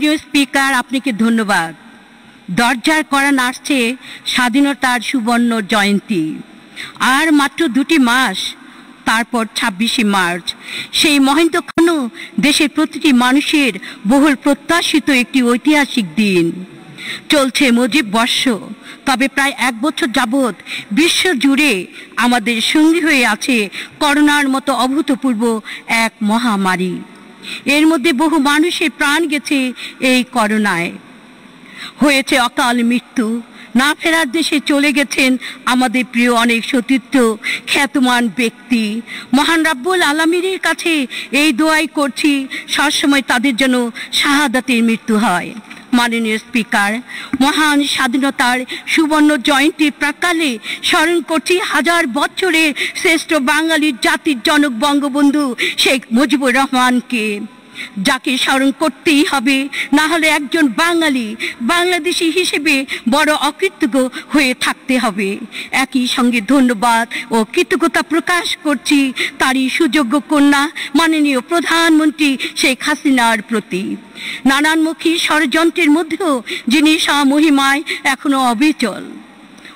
মাননীয় স্পিকার, আপনাকে ধন্যবাদ। দরজার করা নাচছে স্বাধীনতার সুবর্ণ জয়ন্তী। আর মাত্র দুটি মাস, তারপর ছাব্বিশে মার্চ। সেই মহেন্দ্রক্ষণ দেশের প্রতিটি মানুষের বহুল প্রত্যাশিত একটি ঐতিহাসিক দিন। চলছে মুজিব বর্ষ, তবে প্রায় এক বছর যাবৎ বিশ্ব জুড়ে আমাদের সঙ্গী হয়ে আছে করোনার মতো অভূতপূর্ব এক মহামারী। এর মধ্যে বহু মানুষের প্রাণ গেছে এই করোনায়। হয়েছে অকাল মৃত্যু। না ফেরার দেশে চলে গেছেন আমাদের প্রিয় অনেক সতীর্থ, খ্যাতমান ব্যক্তি। মহান রাব্বুল আলমীর কাছে এই দোয়াই করছি, সবসময় তাদের জন্য শাহাদাতের মৃত্যু হয়। মাননীয় স্পিকার, মহান স্বাধীনতার সুবর্ণ জয়ন্তী প্রাকালে স্মরণ করছি হাজার বছরের শ্রেষ্ঠ বাঙালির জাতির জনক বঙ্গবন্ধু শেখ মুজিবুর রহমানকে। যাকে স্মরণ করতেই হবে। না হলে একজন বাঙালি, বাংলাদেশি হিসেবে বড় অকৃতজ্ঞ হয়ে থাকতে হবে। একই সঙ্গে ধন্যবাদ ও কৃতজ্ঞতা প্রকাশ করছি তারই সুযোগ্য কন্যা, মাননীয় প্রধানমন্ত্রী শেখ হাসিনার প্রতি। নানানমুখী ষড়যন্ত্রের মধ্যেও যিনি মহিমায় এখনও অবিচল।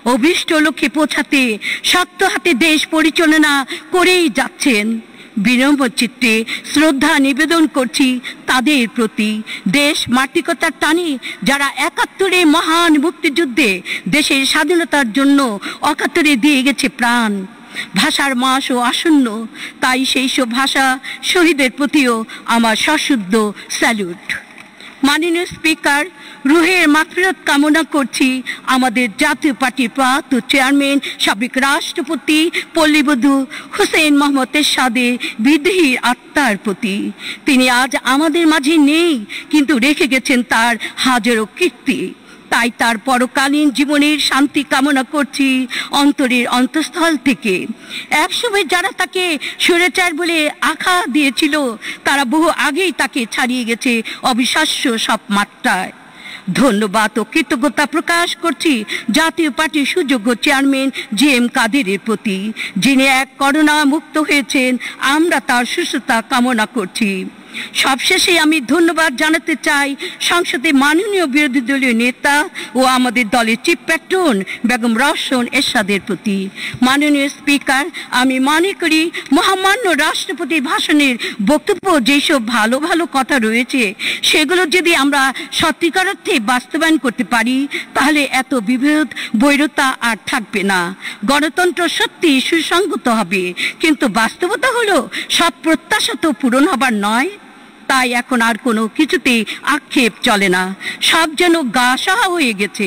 অভিষ্ট লক্ষ্যে পৌঁছাতে শক্ত হাতে দেশ পরিচালনা করেই যাচ্ছেন। বিনম্র চিত্তে শ্রদ্ধা নিবেদন করছি তাদের প্রতি। দেশ মাতৃকতার টানে যারা একাত্তরে মহান মুক্তিযুদ্ধে দেশের স্বাধীনতার জন্য অকাত্তরে দিয়ে গেছে প্রাণ। ভাষার মাস ও আসন্ন, তাই সেই সব ভাষা শহীদের প্রতিও আমার সশুদ্ধ স্যালুট। মাননীয় স্পিকার রুহের মাফিরত কামনা করছি। আমাদের জাতীয় পার্টির প্রাত চেয়ারম্যান, সাবেক রাষ্ট্রপতি, পল্লীবধূ হুসেন মোহাম্মদ এরশাদের বিদেহী আত্মার প্রতি। তিনি আজ আমাদের মাঝে নেই, কিন্তু রেখে গেছেন তার হাজারো কীর্তি। তাই তার পরকালীন জীবনের শান্তি কামনা করছি অন্তরের অন্তঃস্থল থেকে। একসময় যারা তাকে সুরেচার বলে আখা দিয়েছিল, তারা বহু আগেই তাকে ছাড়িয়ে গেছে অবিশ্বাস্য সব মাত্রায়। ধন্যবাদ ও কৃতজ্ঞতা প্রকাশ করছি জাতীয় পার্টির সুযোগ্য চেয়ারম্যান জি এম কাদেরের প্রতি, যিনি এক করোনা মুক্ত হয়েছেন, আমরা তার সুস্থতা কামনা করছি। সবশেষে আমি ধন্যবাদ জানাতে চাই সংসদে মাননীয় বিরোধী দলীয় নেতা ও আমাদের দলের চিফ বেগম রওশন এরশাদের প্রতি। মাননীয় স্পিকার, আমি মনে করি মহামান্য রাষ্ট্রপতির ভাষণের বক্তব্য যেসব ভালো ভালো কথা রয়েছে, সেগুলো যদি আমরা সত্যিকার অর্থে বাস্তবায়ন করতে পারি, তাহলে এত বিভেদ, বৈরতা আর থাকবে না। গণতন্ত্র সত্যি সুসংগত হবে, কিন্তু বাস্তবতা হলো সব প্রত্যাশা তো পূরণ হবার নয়। তাই এখন আর কোনো কিছুতেই আক্ষেপ চলে না। সব যেন গা সাহা হয়ে গেছে।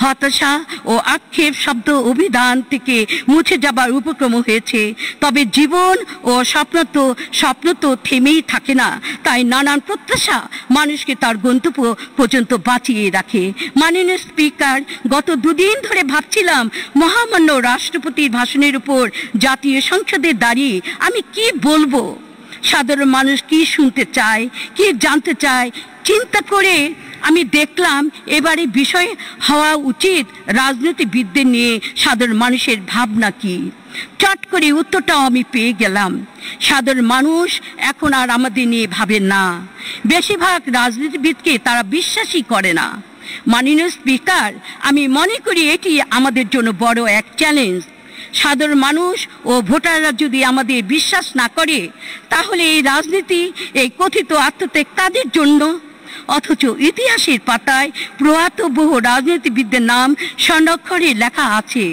হতাশা ও আক্ষেপ শব্দ অভিধান থেকে মুছে যাবার উপক্রম হয়েছে। তবে জীবন ও স্বপ্ন তো স্বপ্ন তো থেমেই থাকে না। তাই নানান প্রত্যাশা মানুষকে তার গন্তব্য পর্যন্ত বাঁচিয়ে রাখে। মাননীয় স্পিকার, গত দুদিন ধরে ভাবছিলাম, মহামান্য রাষ্ট্রপতির ভাষণের উপর জাতীয় সংসদে দাঁড়িয়ে আমি কি বলব? সাধারণ মানুষ কি শুনতে চায়, কি জানতে চায়, চিন্তা করে আমি দেখলাম এবারে বিষয় হওয়া উচিত রাজনীতিবিদদের নিয়ে সাধারণ মানুষের ভাবনা কি। চট করে উত্তরটাও আমি পেয়ে গেলাম। সাধারণ মানুষ এখন আর আমাদের নিয়ে ভাবে না। বেশিরভাগ রাজনীতিবিদকে তারা বিশ্বাসই করে না। মাননীয় স্পিকার, আমি মনে করি এটি আমাদের জন্য বড় এক চ্যালেঞ্জ সাধারণ মানুষ ও ভোটাররা যদি আমাদের বিশ্বাস না করে, তাহলে এই রাজনীতি, এই কথিত আত্মত্যাগ কাদের জন্য? অথচ ইতিহাসের পাতায় প্রয়াত বহু রাজনীতিবিদদের নাম স্বর্ণাক্ষরে লেখা আছে,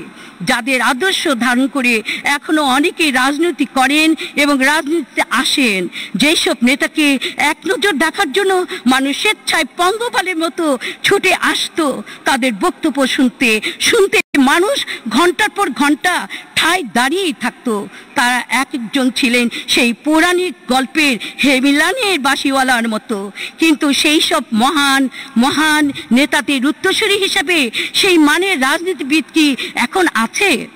যাদের আদর্শ ধারণ করে এখনও অনেকেই রাজনীতি করেন এবং রাজনীতিতে আসেন। যেসব নেতাকে এক নজর দেখার জন্য মানুষ স্বেচ্ছায় পঙ্গপালের মতো ছুটে আসতো, তাদের বক্তব্য শুনতে শুনতে মানুষ ঘণ্টার পর ঘণ্টা ঠায় দাঁড়িয়েই থাকতো। তারা এক একজন ছিলেন সেই পৌরাণিক গল্পের হেমিলানের বাসিওয়ালার মতো। কিন্তু সেই সব মহান মহান নেতাদের উত্তরসূরি হিসাবে সেই মানের রাজনীতিবিদ কি এখন আছে?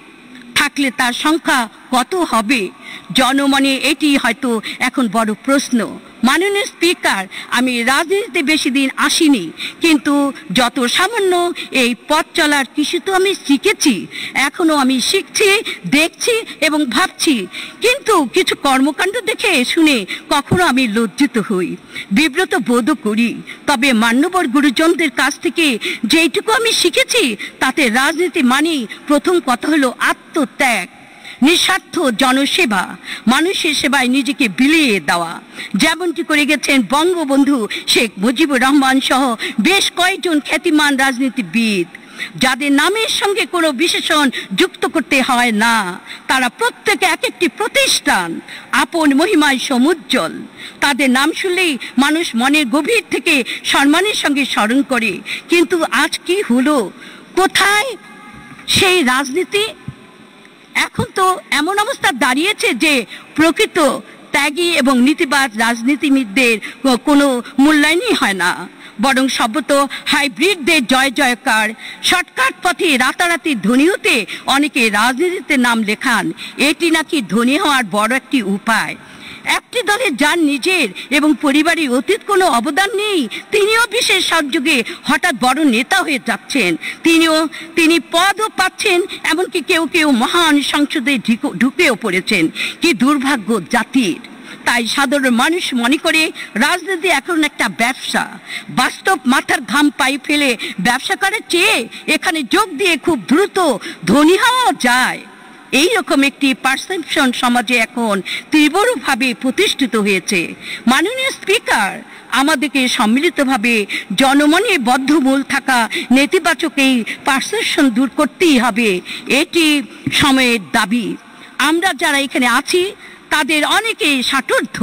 থাকলে তার সংখ্যা কত হবে? জনমনে এটি হয়তো এখন বড় প্রশ্ন। মাননীয় স্পিকার, আমি রাজনীতিতে বেশি দিন আসিনি, কিন্তু যত সামান্য এই পথ চলার কিছু তো আমি শিখেছি, এখনও আমি শিখছি, দেখছি এবং ভাবছি, কিন্তু কিছু কর্মকাণ্ড দেখে শুনে কখনো আমি লজ্জিত হই। বিব্রত বোধও করি, তবে মান্যবর গুরুজনদের কাছ থেকে যেইটুকু আমি শিখেছি, তাতে রাজনীতি মানেই প্রথম কথা হলো আত্মত্যাগ। নিঃস্বার্থ জনসেবা, মানুষের সেবায় নিজেকে বিলিয়ে দেওয়া। যেমনটি করে গেছেন বঙ্গবন্ধু শেখ মুজিবুর রহমান সহ বেশ কয়েকজন খ্যাতিমান রাজনীতিবিদ। যাদের নামের সঙ্গে কোনো বিশেষণ যুক্ত করতে হয় না, তারা প্রত্যেকে এক একটি প্রতিষ্ঠান, আপন মহিমায় সমুজ্জ্বল। তাদের নাম শুনলেই মানুষ মনের গভীর থেকে সম্মানের সঙ্গে স্মরণ করে, কিন্তু আজ কি হলো? কোথায় সেই রাজনীতি? এখন তো এমন অবস্থা দাঁড়িয়েছে যে প্রকৃত ত্যাগী এবং নীতিবাদ রাজনীতিবিদদের কোনো মূল্যায়নই হয় না। বরং সভ্যত হাইব্রিডদের জয় জয়কার। শর্টকাট পথে রাতারাতি ধনী হতে অনেকে রাজনীতিতে নাম লেখান। এটি নাকি ধনী হওয়ার বড় একটি উপায়। একটি দলের যার নিজের এবং পরিবারের অতীত কোনো অবদান নেই, তিনিও বিশেষ সংযোগে হঠাৎ বড় নেতা হয়ে যাচ্ছেন। তিনিও, তিনি পদও পাচ্ছেন, এমনকি কেউ কেউ মহান সংসদে ঢুকে- ঢুকেও পড়েছেন। কি দুর্ভাগ্য জাতির। তাই সাধারণ মানুষ মনে করে রাজনীতি এখন একটা ব্যবসা। বাস্তব মাথার ঘাম পাই ফেলে ব্যবসা করার চেয়ে এখানে যোগ দিয়ে খুব দ্রুত ধনী হওয়া যায়। এই রকম একটি পারসেপশন সমাজে এখন তীব্রভাবে প্রতিষ্ঠিত হয়েছে। মাননীয় স্পিকার আমাদেরকে সম্মিলিতভাবে জনমনে বদ্ধমূল থাকা নেতিবাচক এই পারসেপশন দূর করতেই হবে, এটি সময়ের দাবি। আমরা যারা এখানে আছি, তাদের অনেকেই ষাটোর্ধ।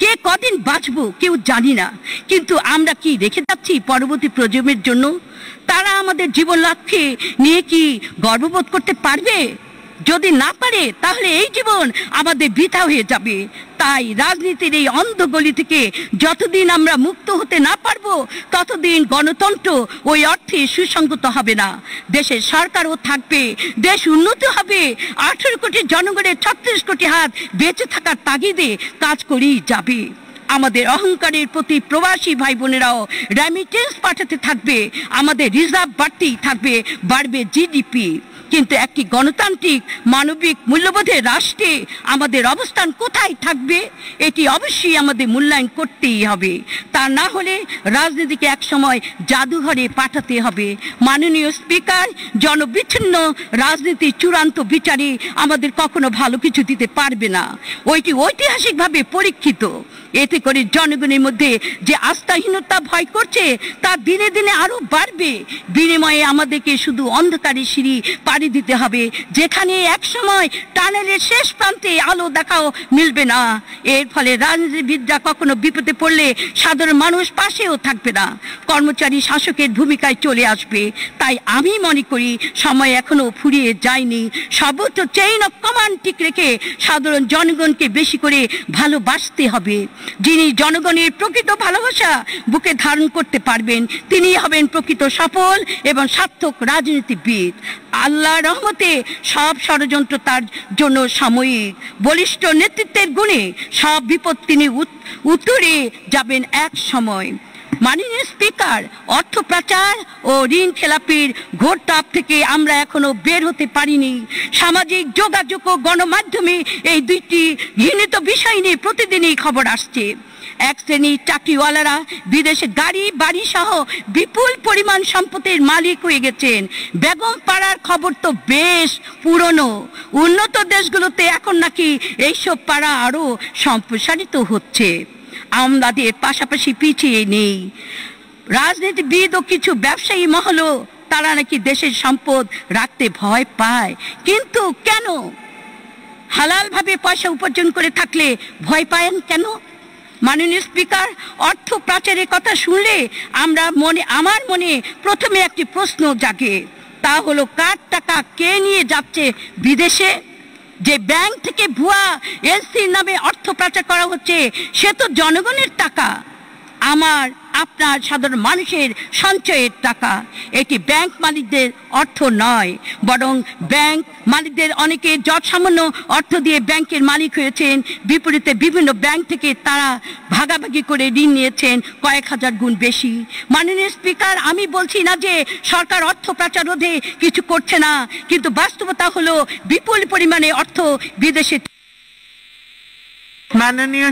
কে কদিন বাঁচবো কেউ জানি না, কিন্তু আমরা কি রেখে যাচ্ছি পরবর্তী প্রজন্মের জন্য? তারা আমাদের জীবন লক্ষ্যে নিয়ে কি গর্ববোধ করতে পারবে? যদি না পারে, তাহলে এই জীবন আমাদের বৃথা হয়ে যাবে। তাই রাজনীতির এই অন্ধগলি থেকে যতদিন আমরা মুক্ত হতে না পারব, ততদিন গণতন্ত্র ওই অর্থে সুসংগত হবে না। দেশের সরকারও থাকবে, দেশ উন্নত হবে। আঠেরো কোটি জনগণের ছত্রিশ কোটি হাত বেঁচে থাকার তাগিদে কাজ করেই যাবে। আমাদের অহংকারের প্রতি প্রবাসী ভাই বোনেরাও রেমিটেন্স পাঠাতে থাকবে। আমাদের রিজার্ভ বাড়তেই থাকবে, বাড়বে জিডিপি কিন্তু একটি গণতান্ত্রিক, মানবিক, মূল্যবোধের রাষ্ট্রে আমাদের অবস্থান কোথায় থাকবে, এটি অবশ্যই আমাদের মূল্যায়ন করতেই হবে। তা না হলে রাজনীতিকে একসময় জাদুঘরে পাঠাতে হবে। মাননীয় স্পিকার, জনবিচ্ছিন্ন রাজনীতির চূড়ান্ত বিচারে আমাদের কখনো ভালো কিছু দিতে পারবে না। ওইটি ঐতিহাসিকভাবে পরীক্ষিত। এতে করে জনগণের মধ্যে যে আস্থাহীনতা ভয় করছে, তা দিনে দিনে আরও বাড়বে। বিনিময়ে আমাদেরকে শুধু অন্ধকারের সিঁড়ি পাড়ি দিতে হবে। যেখানে একসময় টানেলের শেষ প্রান্তে আলো দেখাও মিলবে না। এর ফলে রাজনীতিবিদরা কখনো বিপদে পড়লে সাধারণ মানুষ পাশেও থাকবে না। কর্মচারী শাসকের ভূমিকায় চলে আসবে। তাই আমি মনে করি, সময় এখনও ফুরিয়ে যায়নি। সর্বোচ্চ চেইন অফ কমান্ড ঠিক রেখে সাধারণ জনগণকে বেশি করে ভালোবাসতে হবে। যিনি জনগণের প্রকৃত ভালোবাসা বুকে ধারণ করতে পারবেন তিনি হবেন প্রকৃত সফল এবং সার্থক রাজনীতিবিদ। আল্লাহ রহমতে সব ষড়যন্ত্র তার জন্য সাময়িক। বলিষ্ঠ নেতৃত্বের গুণে সব বিপদ তিনি উত- উত্তরে যাবেন এক সময়। মাননীয় স্পিকার, অর্থ পাচার ও ঋণ খেলাপির ঘোর তাপ থেকে আমরা এখনও বের হতে পারিনি। সামাজিক যোগাযোগ ও গণমাধ্যমে এই দুইটি ঘৃণিত বিষয় নিয়ে প্রতিদিনই খবর আসছে। এক শ্রেণির চাকরিওয়ালারা বিদেশে গাড়ি বাড়ি সহ বিপুল পরিমাণ সম্পত্তির মালিক হয়ে গেছেন। বেগম পাড়ার খবর তো বেশ পুরনো। উন্নত দেশগুলোতে এখন নাকি এইসব পাড়া আরও সম্প্রসারিত হচ্ছে। আমাদের পাশাপাশি পিছিয়ে নেই। রাজনীতিবিদ ও কিছু ব্যবসায়ী মহলও তারা নাকি দেশের সম্পদ রাখতে ভয় পায়। কিন্তু কেন? হালালভাবে পয়সা উপার্জন করে থাকলে ভয় পায়েন কেন? মাননীয় স্পিকার, অর্থ পাচারের কথা শুনলে আমরা মনে, আমার মনে প্রথমে একটি প্রশ্ন জাগে। তা হলো, কার টাকা কে নিয়ে যাচ্ছে বিদেশে? যে ব্যাংক থেকে ভুয়া এলসির নামে অর্থ পাচার করা হচ্ছে, সে তো জনগণের টাকা। আমার আপনার সাধারণ মানুষের সঞ্চয়ের টাকা। এটি ব্যাংক মালিকদের অর্থ নয়, বরং ব্যাংক মালিকদের অনেকে যত সামান্য অর্থ দিয়ে ব্যাংকের মালিক হয়েছেন। বিপরীতে বিভিন্ন ব্যাংক থেকে তারা ভাগাভাগি করে ঋণ নিয়েছেন কয়েক হাজার গুণ বেশি। মাননীয় স্পিকার, আমি বলছি না যে সরকার অর্থ পাচার রোধে কিছু করছে না, কিন্তু বাস্তবতা হলো বিপুল পরিমাণে অর্থ বিদেশে মাননীয়